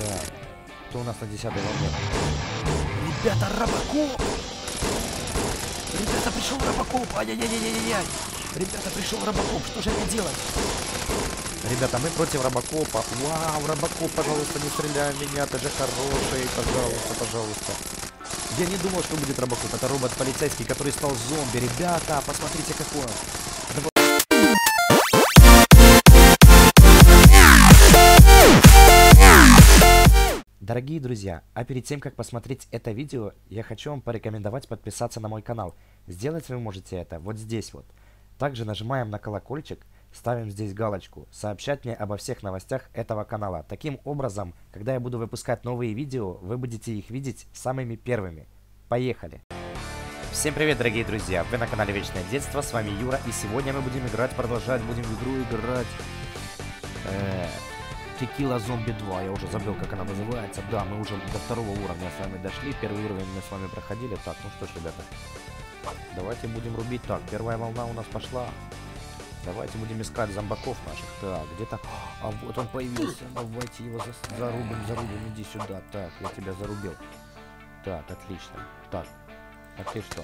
Так. Кто у нас на 10 волне? Ребята, Робокоп! Ребята, пришел Робокоп! Ай-яй-яй-яй-яй-яй! Ребята, пришел Робокоп! Что же мне делать? Ребята, мы против Робокопа. Вау, Робокоп, пожалуйста, не стреляй в меня, ты же хороший. Пожалуйста, пожалуйста. Я не думал, что будет Робокоп. Это робот-полицейский, который стал зомби. Ребята, посмотрите, какой он. Дорогие друзья, а перед тем, как посмотреть это видео, я хочу вам порекомендовать подписаться на мой канал. Сделать вы можете это вот здесь вот. Также нажимаем на колокольчик, ставим здесь галочку, сообщать мне обо всех новостях этого канала. Таким образом, когда я буду выпускать новые видео, вы будете их видеть самыми первыми. Поехали! Всем привет, дорогие друзья! Вы на канале Вечное Детство, с вами Юра, и сегодня мы будем играть, продолжать, будем игру играть... Э, Текила Зомби 2, я уже забыл, как она называется. Да, мы уже до второго уровня с вами дошли. Первый уровень мы с вами проходили. Так, ну что ж, ребята. Давайте будем рубить. Так, первая волна у нас пошла. Давайте будем искать зомбаков наших. Так, где-то... А вот он появился. Давайте его за- зарубим, зарубим. Иди сюда. Так, я тебя зарубил. Так, отлично. Так, а ты что?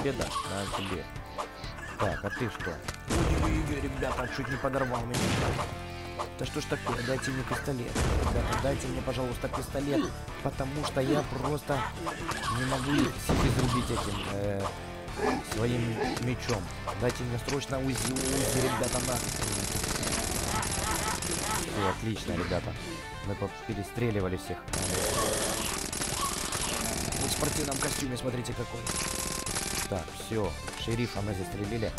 Тебе да? На тебе. Так, а ты что? Ой-ой-ой, ребята, чуть не подорвал меня. Да что ж такое, дайте мне пистолет. Ребята, дайте мне, пожалуйста, пистолет. Потому что я просто не могу всех изрубить этим э, своим мечом. Дайте мне срочно УЗИ, УЗИ, ребята, на. Все, отлично, ребята. Мы перестреливали всех. В спортивном костюме, смотрите какой. Так, все, шерифа мы застрелили.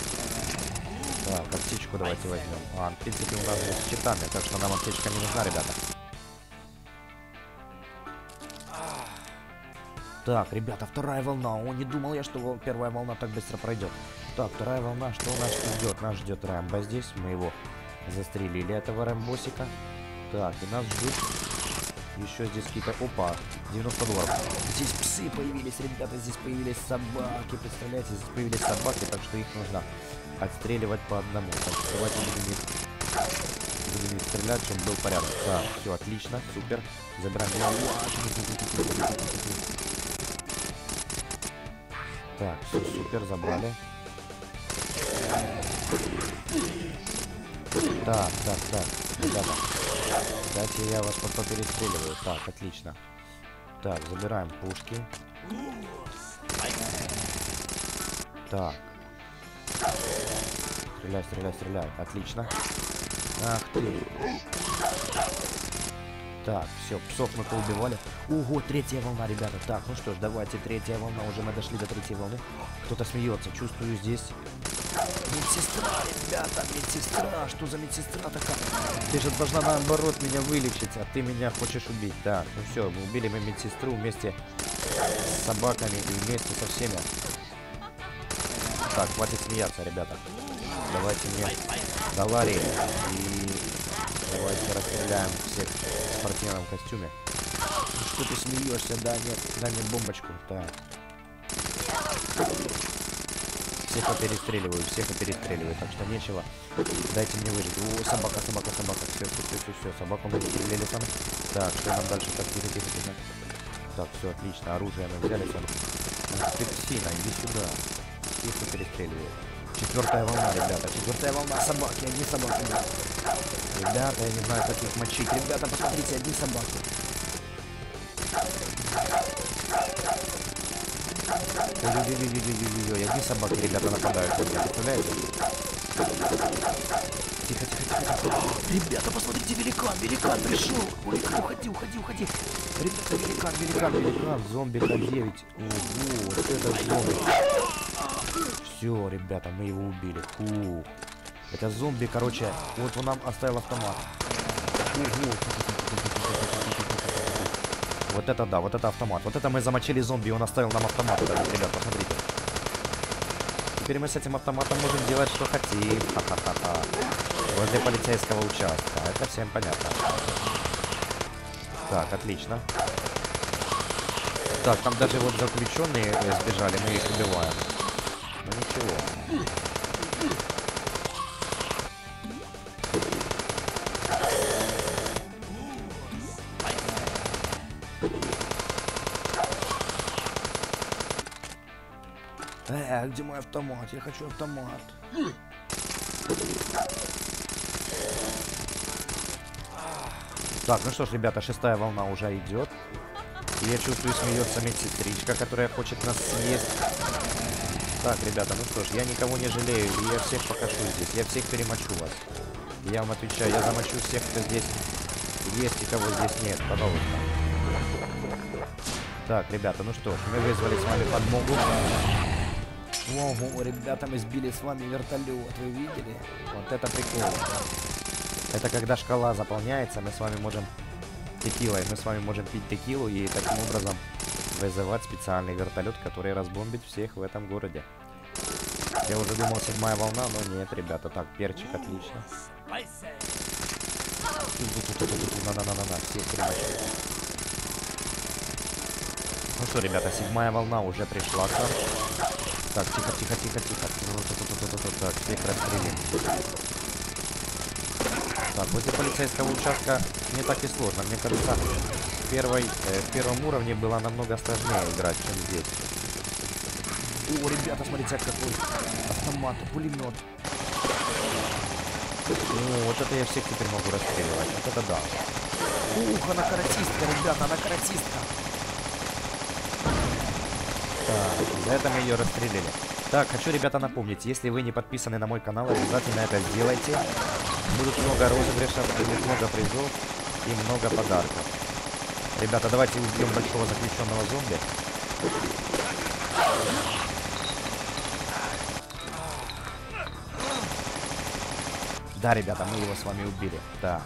Так, аптечку давайте возьмем. А, в принципе, у нас же с читами, так что нам аптечка не нужна, ребята. Так, ребята, вторая волна. О, не думал я, что первая волна так быстро пройдет. Так, вторая волна, что у нас ждет? Нас ждет Рэмбо здесь. Мы его застрелили, этого Рэмбосика. Так, и нас ждут еще здесь какие-то... Опа, 90 долларов. Здесь псы появились, ребята, здесь появились собаки. Представляете, здесь появились собаки, так что их нужно отстреливать по одному. Так что давайте будем их, будем их стрелять, чтобы был порядок. Так, все, отлично, супер. Забираем. Так, все, супер, забрали. Так, так, так, ребята. Дайте я вас перестреливаю. Так, отлично. Так, забираем пушки. Так. Стреляй, стреляй, стреляй. Отлично. Ах ты. Так, все, псов мы поубивали. Ого, третья волна, ребята. Так, ну что ж, давайте, третья волна. Уже мы дошли до третьей волны. Кто-то смеется, чувствую здесь. Медсестра, ребята, медсестра. Что за медсестра такая? Ты же должна наоборот меня вылечить, а ты меня хочешь убить. Так, ну все, мы убили мы медсестру вместе с собаками и вместе со всеми. Так, хватит смеяться, ребята. Давайте мне доллары и давайте расстреляем всех в спортивном костюме. Ну Что ты смеешься? Да, нет, дай мне бомбочку. Так. Всех поперестреливаю, всех поперестреливаю, так что нечего. Дайте мне выжить. О, собака, собака, собака. Все, все, все, все, все. Собаку мы застрелили сам. Так, что нам дальше? Так, тихо, тихо, тихо. Так, все, отлично. Оружие мы взяли сам. Ты иди сюда. Тихо перестреливаю. Четвертая волна, ребята. Четвертая волна. Собаки, одни собаки. Ребята, я не знаю, как их мочить. Ребята, посмотрите, одни собаки. Ой-ой-ой-ой-ой-ой-ой, одни собаки, ребята, нападают на меня, представляете? Тихо, тихо, тихо, тихо. Ребята, посмотрите, великан, великан пришел. Ой, уходи, уходи, уходи. Ребята, великан, великан, великан. Зомби К9. Ого, вот это зомби. Все, ребята, мы его убили. Фу. Это зомби, короче, вот он нам оставил автомат. Ого. Вот это да, вот это автомат. Вот это мы замочили зомби, и он оставил нам автомат. Этот, ребят, посмотрите. Теперь мы с этим автоматом можем делать, что хотим. Ха-ха-ха-ха. Возле полицейского участка. Это всем понятно. Так, отлично. Так, там даже вот заключенные э, сбежали, мы их убиваем. Ну ничего. Э, а где мой автомат? Я хочу автомат. Так, ну что ж, ребята, шестая волна уже идет. Я чувствую, смеется медсестричка, которая хочет нас съесть. Так, ребята, ну что ж, я никого не жалею, я всех покажу здесь. Я всех перемочу вас. Я вам отвечаю, я замочу всех, кто здесь есть и кого здесь нет. Пожалуйста. Так, ребята, ну что ж, мы вызвали с вами подмогу. Ого, ребята, мы сбили с вами вертолет, вы видели? Вот это прикол. Это когда шкала заполняется, мы с вами можем текилой, мы с вами можем пить текилу и таким образом вызывать специальный вертолет, который разбомбит всех в этом городе. Я уже думал седьмая волна, но нет, ребята. Так, перчик, отлично. На-на-на-на-на, все перемочили. Ну что, ребята, седьмая волна уже пришла к нам. Так, тихо, тихо, тихо, тихо. Так, всех расстрелим. Так, возле полицейского участка не так и сложно. Мне кажется, в, первой, э, в первом уровне было намного сложнее играть, чем здесь. О, ребята, смотрите, какой автомат, пулемет. О, вот это я всех теперь могу расстреливать. Вот это да. Ух, она каратистка, ребята, она каратистка. За это мы ее расстрелили. Так, хочу, ребята, напомнить, если вы не подписаны на мой канал, обязательно это сделайте. Будут много розыгрышев, будет много призов и много подарков. Ребята, давайте убьем большого заключенного зомби. Да, ребята, мы его с вами убили. Да.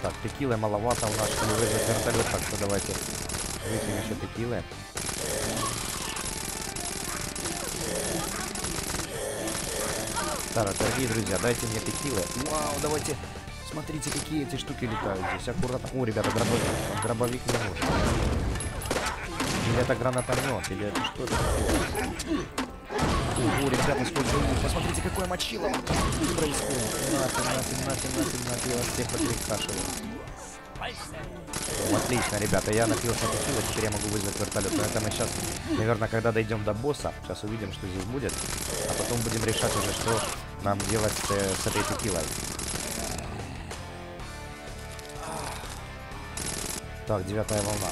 Так, текилы маловато у нас, чтобы вызвать вертолет, так что давайте выпьем еще текилы. Так, дорогие друзья, дайте мне текилы. Вау, давайте. Смотрите, какие эти штуки летают здесь. Аккуратно. О, ребята, дробовик. Дробовик не нужен. Или это гранатомет, или это что-то. О, ребята, сколько у Посмотрите, какое мочило происходит. Нате, нате, нате, нате, нате. Я вас всех поперекашиваю. Отлично, ребята, я напился текила, теперь я могу вызвать вертолет. Но это мы сейчас, наверное, когда дойдем до босса, сейчас увидим, что здесь будет. А потом будем решать уже, что нам делать э, с этой текилой. Так, девятая волна.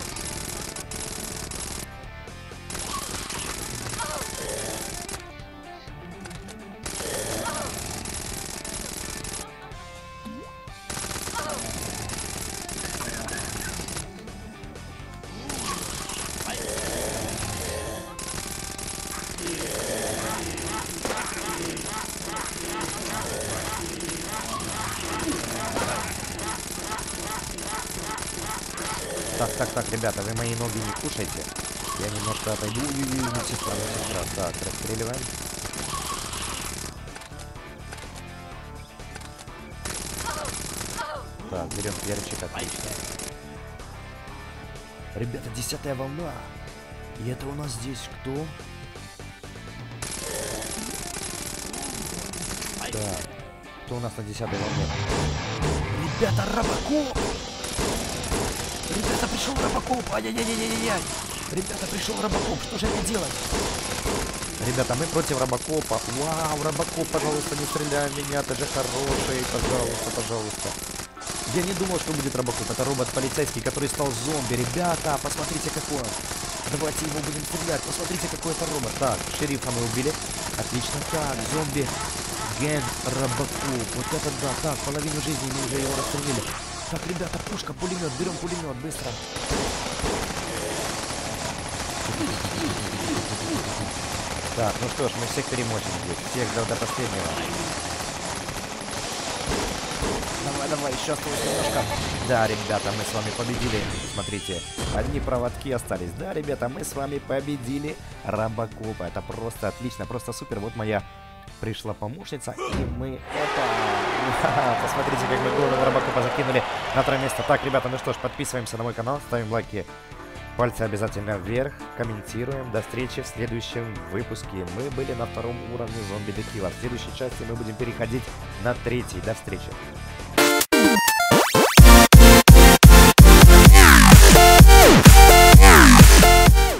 Так, так, так, ребята, вы мои ноги не кушайте. Я немножко отойду. Ой-ой-ой, медсестра, медсестра. Так, расстреливаем. Так, берем перчик, отлично. Ребята, десятая волна. И это у нас здесь кто? Так, кто у нас на десятой волне? Ребята, Робокоп! Ребята, пришел Робокоп! Ай-яй-яй-яй-яй-яй! Ребята, пришел Робокоп! Что же мне делать? Ребята, мы против Робокопа. Вау, Робокоп, пожалуйста, не стреляй в меня, ты же хороший. Пожалуйста, пожалуйста. Я не думал, что будет Робокоп. Это робот-полицейский, который стал зомби. Ребята, посмотрите, какой он. Давайте его будем стрелять. Посмотрите, какой это робот. Так, шерифа мы убили. Отлично. Так, зомби. Ген Робокоп. Вот это да. Так, половину жизни мы уже его расстрелили. Так, ребята, пушка, пулемет, берем пулемет, быстро. Так, ну что ж, мы всех перемочим здесь, всех до, до последнего. Давай, давай, еще осталось немножко. Да, ребята, мы с вами победили. Смотрите, одни проводки остались. Да, ребята, мы с вами победили Робокопа. Это просто отлично, просто супер. Вот моя пришла помощница, и мы... Опа! Посмотрите, как мы голову Робокопа закинули на второе место. Так, ребята, ну что ж, подписываемся на мой канал, ставим лайки, пальцы обязательно вверх, комментируем. До встречи в следующем выпуске. Мы были на втором уровне зомби Декила. В следующей части мы будем переходить на третий. До встречи.